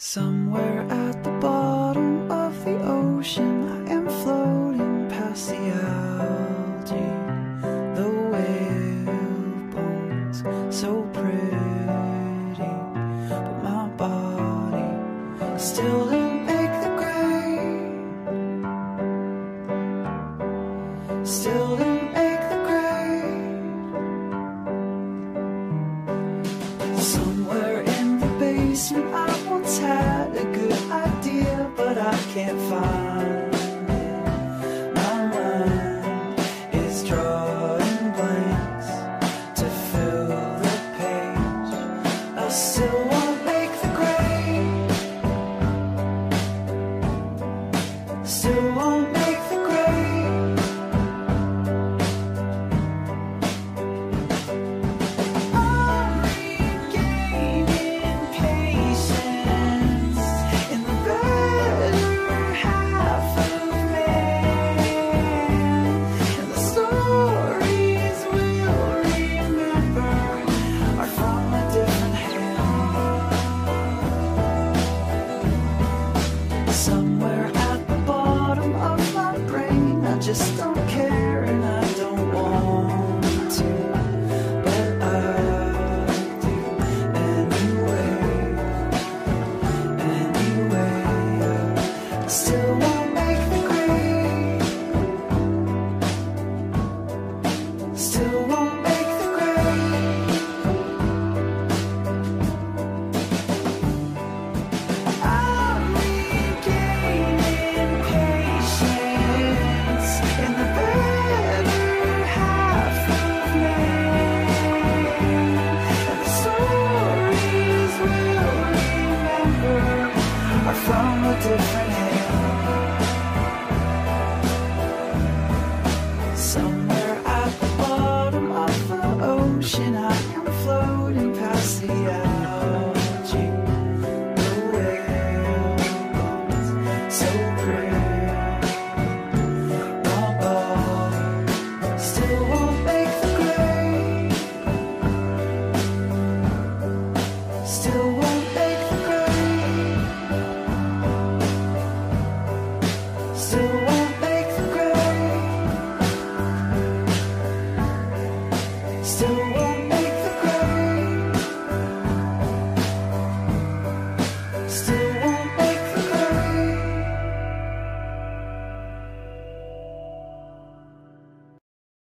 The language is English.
Somewhere at the bottom of the ocean, I am floating past the algae, the whale bones, so pretty. But my body still didn't make the grade, still can't find it. My mind is drawing blanks to fill the page. I still won't make the grade. Still won't make Somewhere at the bottom of my brain, I just don't care and I don't want to. But I do anyway. Anyway,